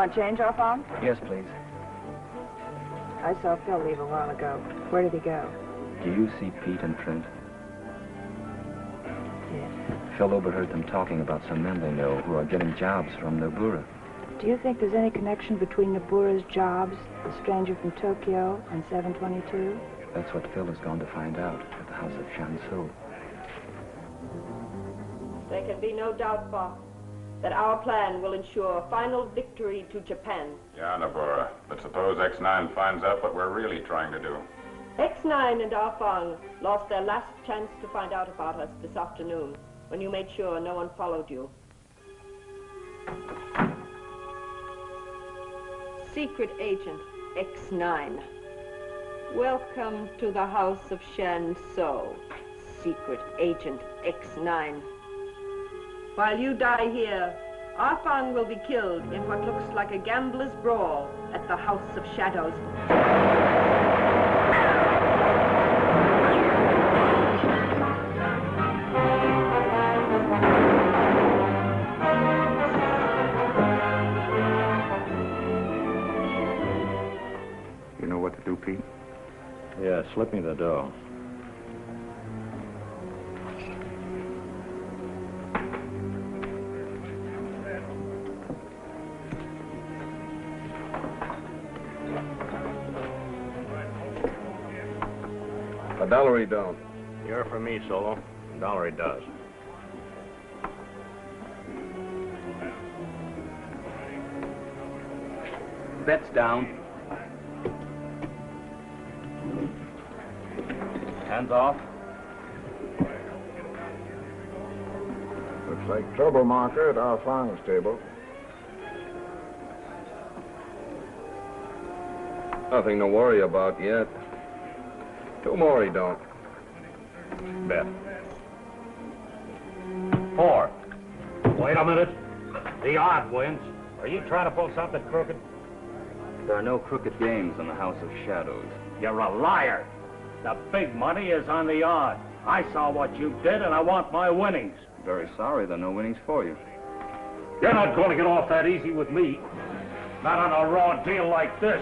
Want change, Arfon? Yes, please. I saw Phil leave a while ago. Where did he go? Do you see Pete and Trent? Yes. Phil overheard them talking about some men they know who are getting jobs from Nabura. Do you think there's any connection between Nabura's jobs, the stranger from Tokyo, and 722? That's what Phil is going to find out at the house of Shansu. There can be no doubt, Fox, that our plan will ensure final victory to Japan. Yeah, Nabura. But suppose X9 finds out what we're really trying to do. X9 and Arfang lost their last chance to find out about us this afternoon when you made sure no one followed you. Secret Agent X9. Welcome to the House of Shan So, Secret Agent X9. While you die here, Arfang will be killed in what looks like a gambler's brawl at the House of Shadows. You know what to do, Pete? Yeah, slip me the dough. Dollar he don't. You're for me, Solo. A dollar he does. Bets down. Hands off. Looks like trouble marker at our farm table. Nothing to worry about yet. Two more he don't. Bet. Four. Wait a minute. The odd wins. Are you trying to pull something crooked? There are no crooked games in the House of Shadows. You're a liar. The big money is on the odd. I saw what you did, and I want my winnings. Very sorry there are no winnings for you. You're not going to get off that easy with me. Not on a raw deal like this.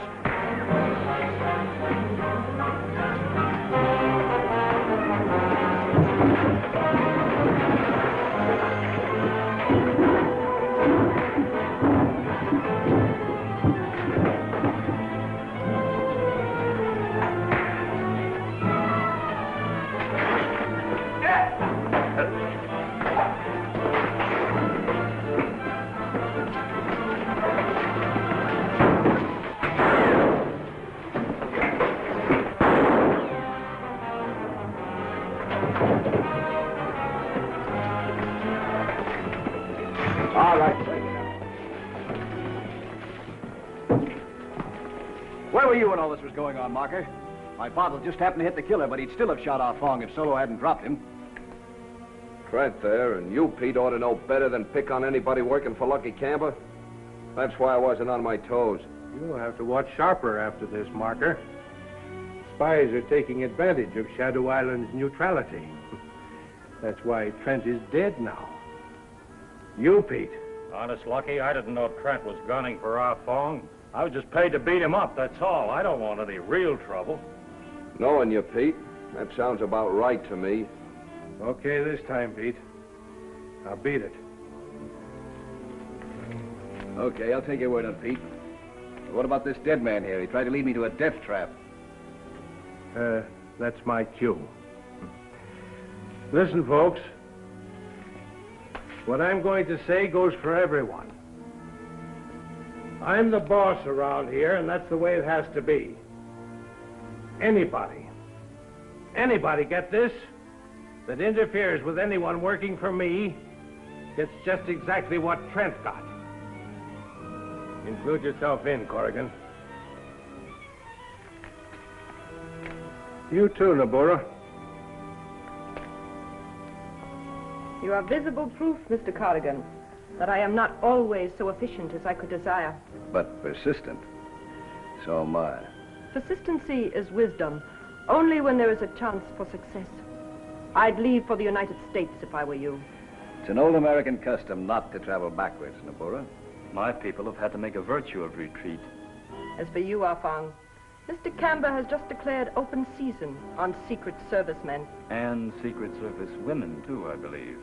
Going on, Marker? My bottle just happened to hit the killer, but he'd still have shot our Fong if Solo hadn't dropped him. Trent there, and you, Pete, ought to know better than pick on anybody working for Lucky Kamber. That's why I wasn't on my toes. You'll have to watch sharper after this, Marker. Spies are taking advantage of Shadow Island's neutrality. That's why Trent is dead now. You, Pete. Honest, Lucky, I didn't know Trent was gunning for our Fong. I was just paid to beat him up, that's all. I don't want any real trouble. Knowing you, Pete, that sounds about right to me. Okay, this time, Pete. I'll beat it. Okay, I'll take your word on Pete. But what about this dead man here? He tried to lead me to a death trap. Uh, that's my cue. Listen, folks. What I'm going to say goes for everyone. I'm the boss around here, and that's the way it has to be. Anybody, anybody get this? That interferes with anyone working for me gets just exactly what Trent got. Include yourself in, Corrigan. You too, Nabura. You are visible proof, Mr. Corrigan, that I am not always so efficient as I could desire. But persistent. So am I. Persistency is wisdom, only when there is a chance for success. I'd leave for the United States if I were you. It's an old American custom not to travel backwards, Nabura. My people have had to make a virtue of retreat. As for you, Afong, Mr. Kamber has just declared open season on Secret Service men. And Secret Service women, too, I believe.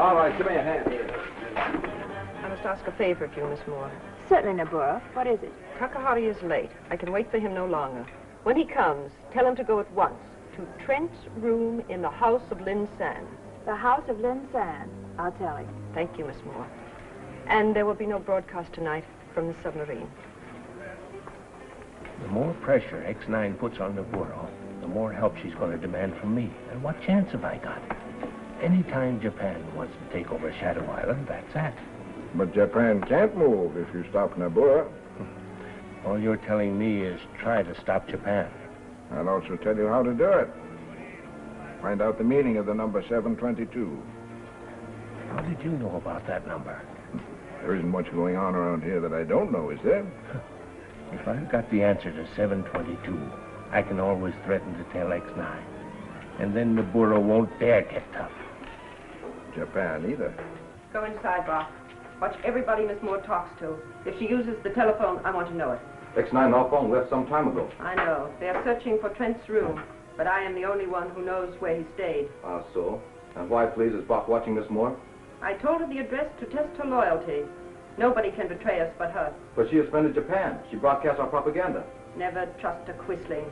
All right, give me a hand here. I must ask a favor of you, Miss Moore. Certainly, Nabura. What is it? Takahari is late. I can wait for him no longer. When he comes, tell him to go at once to Trent's room in the house of Lin San. The house of Lin San. I'll tell him. Thank you, Miss Moore. And there will be no broadcast tonight from the submarine. The more pressure X9 puts on the world, the more help she's going to demand from me. And what chance have I got? Anytime Japan wants to take over Shadow Island, that's that. But Japan can't move if you stop Nabura. All you're telling me is try to stop Japan. I'll also tell you how to do it. Find out the meaning of the number 722. How did you know about that number? There isn't much going on around here that I don't know, is there? If I've got the answer to 722, I can always threaten to tell X9. And then the Bureau won't dare get tough. Japan either. Go inside, Bob. Watch everybody Miss Moore talks to. If she uses the telephone, I want to know it. X9 off phone left some time ago. I know. They are searching for Trent's room, but I am the only one who knows where he stayed. Ah, so? And why, please, is Bach watching Miss Moore? I told her the address to test her loyalty. Nobody can betray us but her. But she has been to Japan. She broadcasts our propaganda. Never trust a quisling.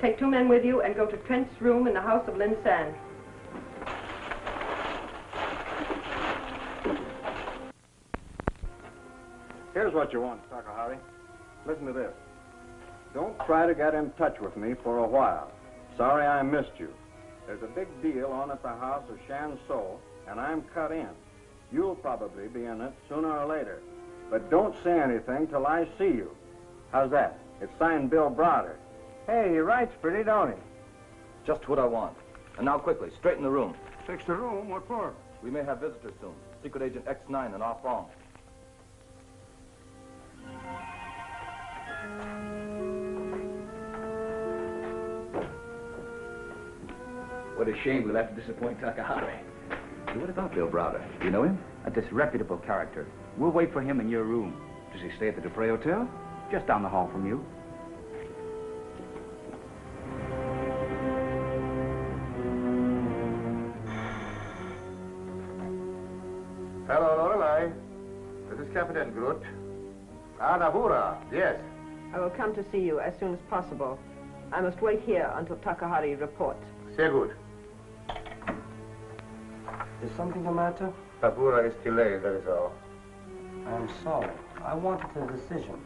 Take two men with you and go to Trent's room in the house of Lin San. Here's what you want, Takahari. Listen to this. Don't try to get in touch with me for a while. Sorry I missed you. There's a big deal on at the house of Shan So, and I'm cut in. You'll probably be in it sooner or later. But don't say anything till I see you. How's that? It's signed Bill Browder. Hey, he writes pretty, don't he? Just what I want. And now quickly, straighten the room. Fix the room? What for? We may have visitors soon. Secret Agent X9 and Ah Fong. Shame we'll have to disappoint Takahari. What about Bill Browder? Do you know him? A disreputable character. We'll wait for him in your room. Does he stay at the Dupre Hotel? Just down the hall from you. Hello, Lorelei. This is Captain Groot. Ah, Nabura, yes. I will come to see you as soon as possible. I must wait here until Takahari reports. Say good. Is something the matter? Nabura is delayed, that is all. I'm sorry. I wanted a decision.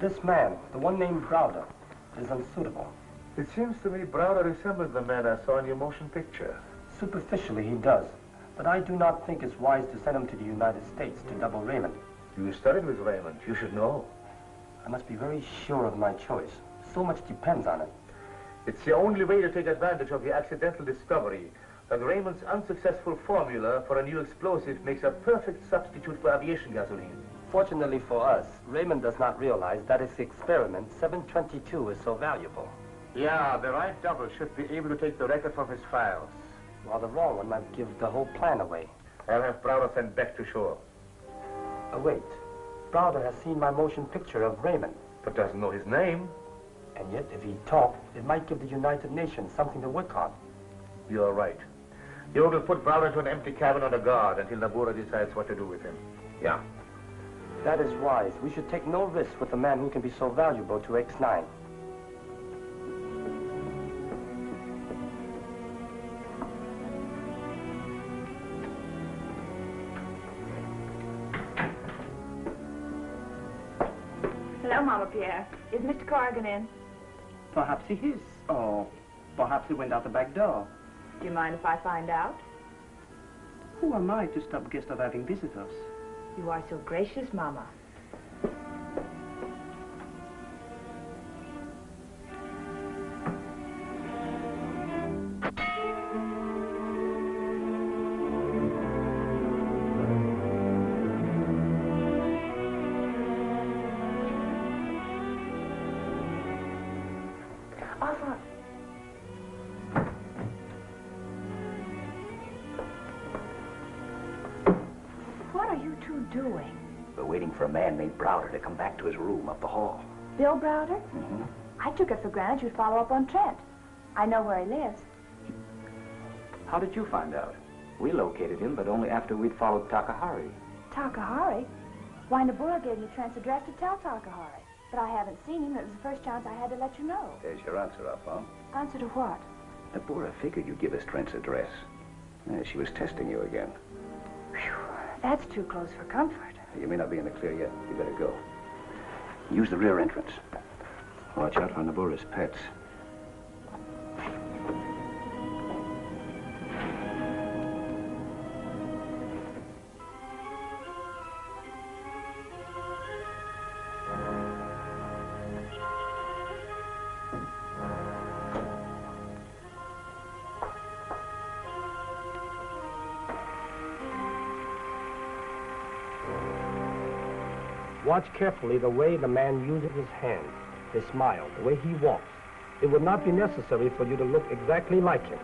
This man, the one named Browder, is unsuitable. It seems to me Browder resembles the man I saw in your motion picture. Superficially, he does. But I do not think it's wise to send him to the United States to double Raymond. You studied with Raymond. You should know. I must be very sure of my choice. So much depends on it. It's the only way to take advantage of the accidental discovery that Raymond's unsuccessful formula for a new explosive makes a perfect substitute for aviation gasoline. Fortunately for us, Raymond does not realize that his experiment 722 is so valuable. Yeah, the right double should be able to take the record from his files. While the wrong one might give the whole plan away. I'll have Browder sent back to shore. Oh, wait. Browder has seen my motion picture of Raymond. But doesn't know his name. And yet, if he talked, it might give the United Nations something to work on. You're right. You will put Browder into an empty cabin under guard until Nabura decides what to do with him. Yeah. That is wise. We should take no risks with a man who can be so valuable to X9. Hello, Mama Pierre. Is Mr. Corrigan in? Perhaps he is. Or perhaps he went out the back door. Do you mind if I find out? Who am I to stop guests of having visitors? You are so gracious, Mama. You doing? We're waiting for a man named Browder to come back to his room up the hall. Bill Browder? Mm-hmm. I took it for granted you'd follow up on Trent. I know where he lives. How did you find out? We located him, but only after we'd followed Takahari. Takahari? Why, Nabura gave me Trent's address to tell Takahari. But I haven't seen him. It was the first chance I had to let you know. There's your answer, Alphonse. Answer to what? Nabura figured you'd give us Trent's address. Yeah, she was testing you again. That's too close for comfort. You may not be in the clear yet. You better go. Use the rear entrance. Watch out for Nabura's pets. Watch carefully the way the man uses his hands, his smile, the way he walks. It would not be necessary for you to look exactly like him.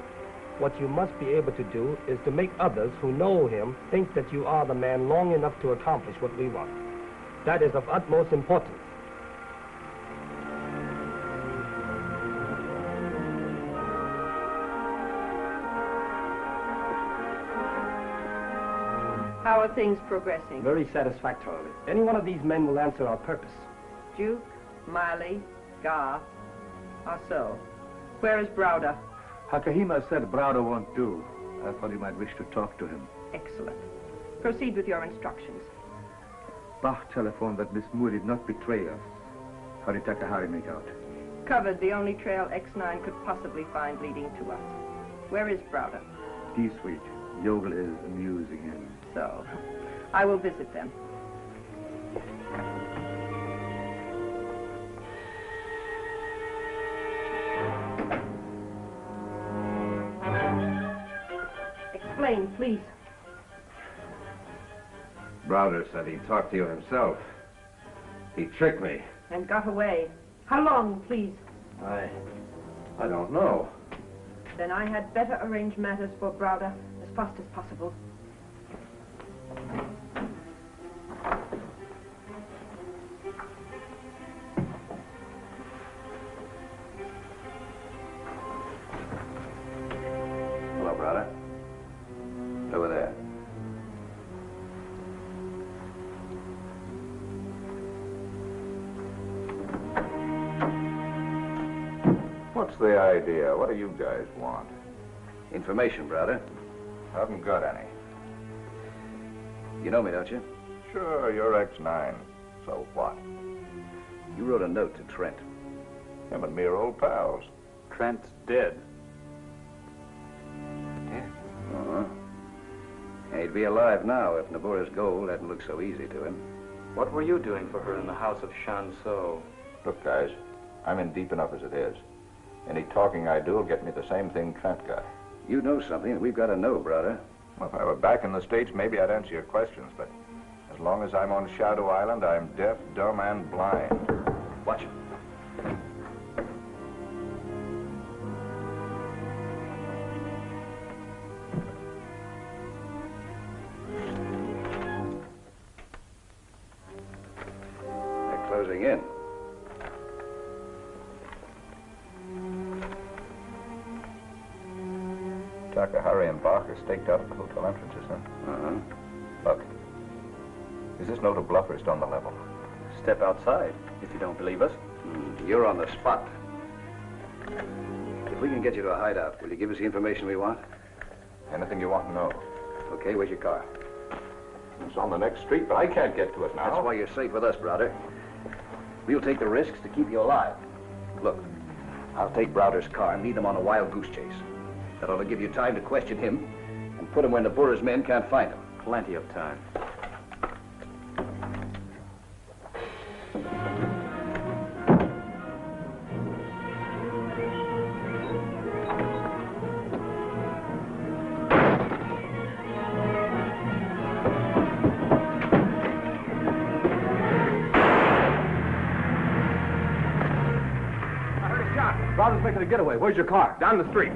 What you must be able to do is to make others who know him think that you are the man long enough to accomplish what we want. That is of utmost importance. How are things progressing? Very satisfactorily. Any one of these men will answer our purpose. Duke, Miley, Gar, are so. Where is Browder? Hakahima said Browder won't do. I thought you might wish to talk to him. Excellent. Proceed with your instructions. Bach telephoned that Miss Moore did not betray us. How did Takahari make out? Covered the only trail X9 could possibly find leading to us. Where is Browder? D Suite. Yovel is amusing him. So, I will visit them. Explain, please. Browder said he talked to you himself. He tricked me. And got away. How long, please? I... I don't know. Then I had better arrange matters for Browder as fast as possible. Hello, Browder. Over there. What's the idea? What do you guys want? Information, Browder. Haven't got any. You know me, don't you? Sure, you're X9. So what? You wrote a note to Trent. Him and me are old pals. Trent's dead. Dead? Uh-huh. He'd be alive now if Nabura's gold hadn't looked so easy to him. What were you doing for her in the house of Shanso? Look, guys, I'm in deep enough as it is. Any talking I do will get me the same thing Trent got. You know something that we've got to know, Browder. Well, if I were back in the States, maybe I'd answer your questions, but as long as I'm on Shadow Island, I'm deaf, dumb, and blind. Watch it. They're closing in. Takahari and Bach are staked out at the hotel entrances, huh? Uh-huh. Look, is this note a bluff or on the level? Step outside, if you don't believe us. Hmm, You're on the spot. If we can get you to a hideout, will you give us the information we want? Anything you want to know? Okay, where's your car? It's on the next street, but I can't get to it now. That's why you're safe with us, brother. We'll take the risks to keep you alive. Look, I'll take Browder's car and lead them on a wild goose chase. That ought to give you time to question him and put him where the Nabura's men can't find him. Plenty of time. Browder's making a getaway. Where's your car? Down the street.